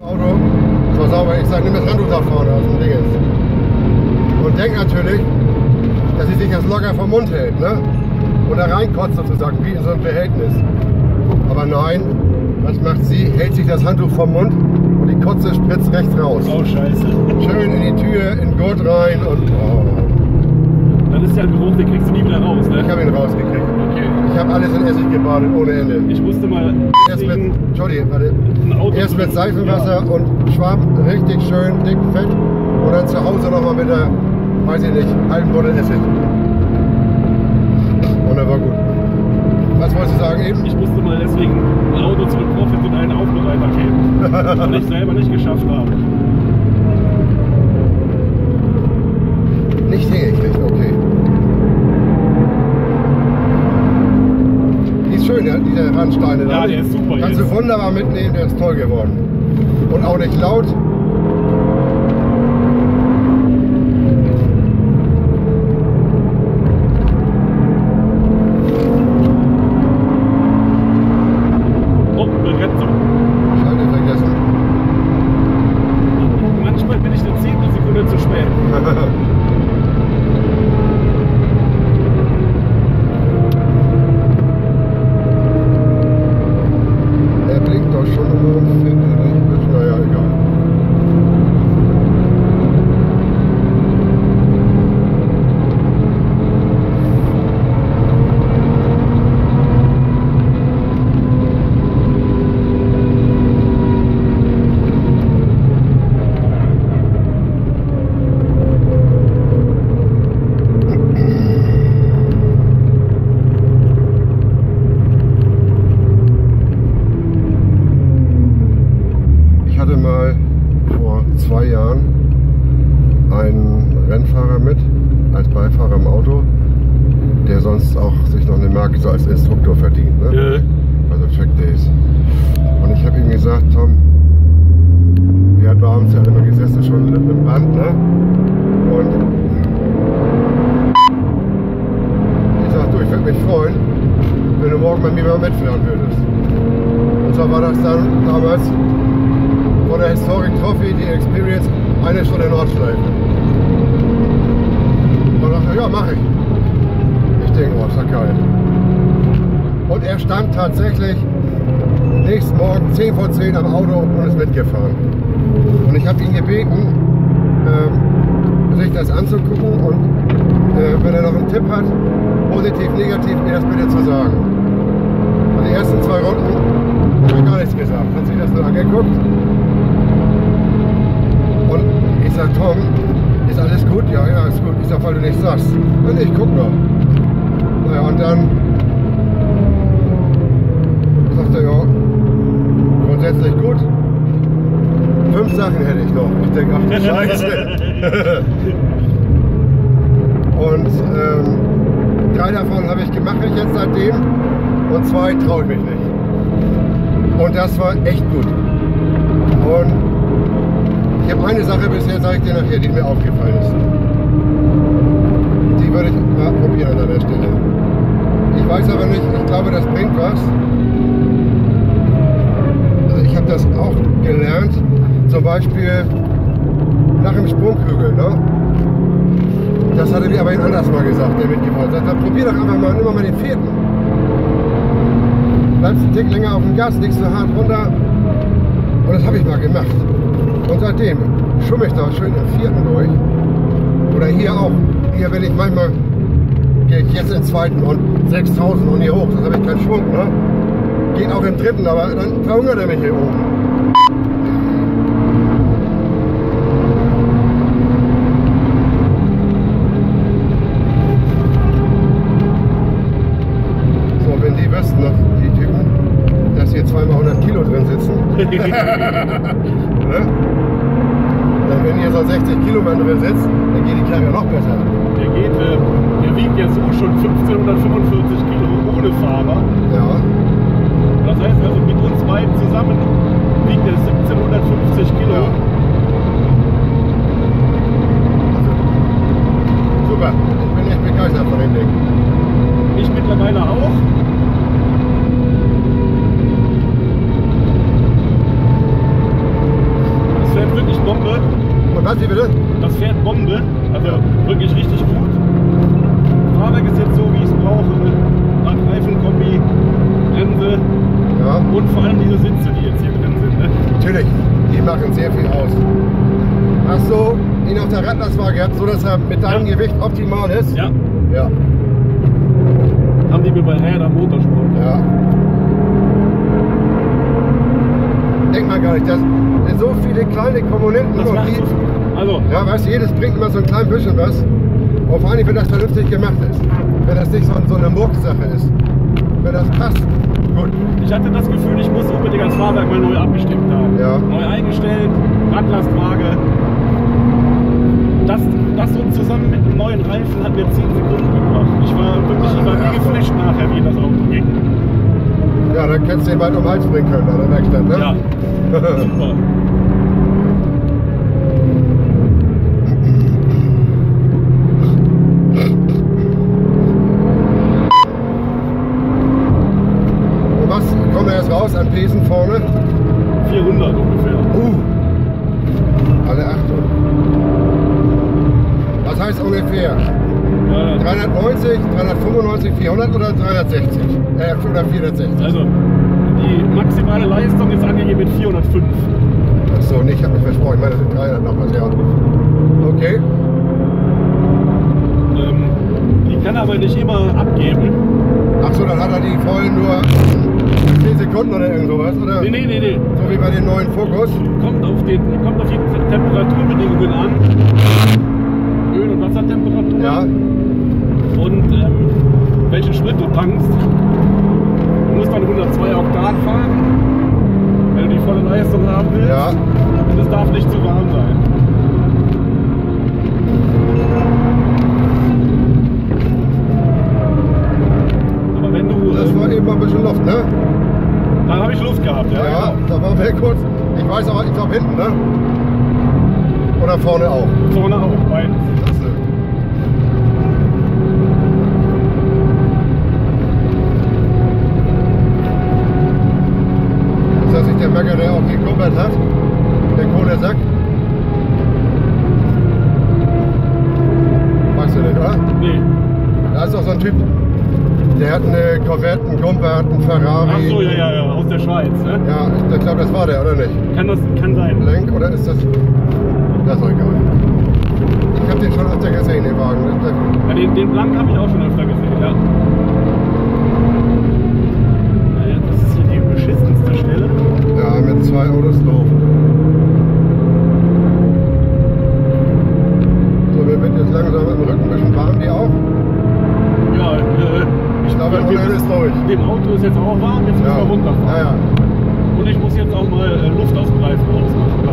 Auto, war sauber. Ich sage, nimm das Handtuch da vorne aus dem Dingens. Und denk natürlich, dass sie sich das locker vom Mund hält, ne? Und da reinkotzt sozusagen, wie in so ein Behältnis. Aber nein, was macht sie? Hält sich das Handtuch vom Mund und die Kotze spritzt rechts raus. Oh, scheiße. Schön in die Tür, in Gurt rein und oh, Dann ist ja ein Geruch, den kriegst du nie wieder raus, ich ne? habe ihn rausgekriegt. Okay. Ich habe alles in Essig gebadet, ohne Ende. Ich musste mal Erst mit, deswegen Entschuldigung, warte. Erst mit Seifenwasser und Schwamm, richtig schön dick fett. Und dann zu Hause nochmal mit der, weiß ich nicht, halben Buddel Essig. Und dann war gut. Was wolltest du sagen eben? Ich musste mal deswegen ein Auto zu einem professionellen Aufbereiter geben. und ich selber nicht geschafft habe. Da. Ja, der ist super Kannst jetzt. du wunderbar mitnehmen, der ist toll geworden. Und auch nicht laut. Oh, Begrenzung. Schalte vergessen. Manchmal bin ich eine Zehntelsekunde zu spät. Er blinkt doch schon um ein Viertel. Naja, egal. Ich hatte mal vor zwei Jahren einen Rennfahrer mit als Beifahrer im Auto, der sonst auch sich noch eine Marke so als Instruktor verdient. Ne? Äh, Also Track Days. Und ich habe ihm gesagt, Tom, wir hatten abends ja immer gesessen, schon mit einem Band, ne? Und ich sag, du, ich würde mich freuen, wenn du morgen bei mir mal mitfahren würdest. Und so war das dann damals von der Historic Trophy, die Experience, eine Stunde Nordschleife. Und dachte, ja, mach ich. Ich denke, oh, ist ja geil. Und er stand tatsächlich nächsten Morgen 10 vor 10 am Auto und ist mitgefahren. Und ich habe ihn gebeten, ähm, sich das anzugucken und äh, wenn er noch einen Tipp hat, positiv, negativ, mir das bitte zu sagen. Und die ersten zwei Runden hat er gar nichts gesagt, hat sich das nur angeguckt. Und ich sag, Tom, ist alles gut? Ja, ja, ist gut. Ich sag, weil du nichts sagst. Und ich guck noch. Naja, und dann er, ja, grundsätzlich gut. Fünf Sachen hätte ich noch. Ich denke, ach du Scheiße. und ähm, drei davon habe ich gemacht jetzt seitdem und zwei traue ich mich nicht. Und das war echt gut. Und ich habe eine Sache bisher, sage ich dir nachher, die mir aufgefallen ist. Die würde ich mal probieren an deiner Stelle. Ich weiß aber nicht, ich glaube, das bringt was. Habe das auch gelernt, zum Beispiel nach dem Sprungkügel. Ne? Das hatte mir aber ein anders mal gesagt, der ist. Er sagt, probier doch einfach mal, nimm mal den vierten. Bleibst einen Tick länger auf dem Gas, legst du hart runter. Und das habe ich mal gemacht. Und seitdem schumme ich da schön im vierten durch. Oder hier auch. Hier bin ich manchmal, gehe ich jetzt im zweiten und 6000 und hier hoch. Das habe ich keinen Schwung. Ne? Geht auch im dritten, aber dann verhungert er mich hier oben. So, wenn die wüssten noch, die Typen, dass hier zweimal 100 Kilo drin sitzen. ne? Dann, wenn hier so 60 Kilo Mann drin sitzt, dann geht die Karre noch besser. der geht, äh, der wiegt jetzt so schon 1545 Kilo ohne Fahrer. Ja. Das heißt also mit uns beiden zusammen wiegt er 1750 Kilo. Ja. Also, super. Ich bin echt begeistert von dem Ding. Ich mittlerweile auch. Was, wie bitte? Das fährt Bombe, also wirklich richtig gut. Fahrwerk ist jetzt so, wie ich es brauche. Radreifenkombi, Bremse Ja, und vor allem diese Sitze, die jetzt hier drin sind. Ne? natürlich. Die machen sehr viel aus. Hast du ihn auf der Radlastwaage gehabt, so dass er mit deinem Ja. Gewicht optimal ist? Ja, Ja. haben die mir bei Räder Motorsport. Ja. Denkt man gar nicht, das sind so viele kleine Komponenten Das und macht die, so, also, ja, weißt du, jedes bringt immer so ein klein bisschen was. Und vor allem, wenn das vernünftig gemacht ist. Wenn das nicht so, so eine Murksache ist. Wenn das passt, gut. ich hatte das Gefühl, ich muss unbedingt das Fahrwerk mal neu abgestimmt haben. Ja. Neu eingestellt, Radlastwaage. Das, das so zusammen mit einem neuen Reifen hat mir 10 Sekunden gebracht. Ich war wirklich, ich war Ja. wie geflasht nachher, wie das Auto ging. Ja, dann hättest du den weit um den Hals bringen können an der Werkstatt, ne? Ja, super. Jetzt raus an Pesen vorne? 400 ungefähr. Uh. Alle Achtung. Was heißt ungefähr? Äh, 390, 395, 400 oder 360? Äh, oder 460? also, die maximale Leistung ist angegeben mit 405. Achso, nicht, ich hab mich versprochen, ich meine, das sind 300 noch was, ja. Okay. Ähm, die kann aber nicht immer abgeben. Achso, dann hat er die vollen nur 10 Sekunden oder irgend sowas, oder? Nee, nee, nee, nee. So wie bei den neuen Fokus. Kommt auf, den, kommt auf die Temperaturbedingungen an. Öl- und Wassertemperatur. Ja. Und ähm, welchen Sprit du tankst. Du musst dann 102 Oktan fahren, wenn du die volle Leistung haben willst. Ja. Und es darf nicht zu warm sein. Aber wenn du. Das war ähm, eben mal ein bisschen Luft, ne? Dann habe ich Luft gehabt, ja. Ja, genau. da waren wir kurz. Ich weiß aber, ich glaube hinten, ne? Oder vorne auch. Vorne auch, beides. Das ist, Ist das nicht der Bäcker, der auch gekuppert hat? Der Kohlesack? Weißt du nicht, oder? Nee. Da ist doch so ein Typ, der hat eine Corvette, einen Kumper, hat einen Ferrari. Ach so, ja, ja, ja, aus der Schweiz. Ne? Ja, ich glaube, das war der, oder nicht? Kann das kann sein. Lenk oder ist das. Das ist doch egal. Ich habe den schon öfter gesehen, den Wagen. Ja, den, den Blank habe ich auch schon öfter gesehen, ja. Naja, das ist hier die beschissenste Stelle. Ja, mit zwei Autos doof. So, mir wird jetzt langsam im Rücken ein bisschen warm, die auch. Ja, äh, Ich glaube, Ja, der wir Modell ist durch. Dem Auto ist jetzt auch warm, jetzt müssen Ja. wir runterfahren. ja, ja. Und ich muss jetzt auch mal äh, Luft aus dem Reifen rausmachen.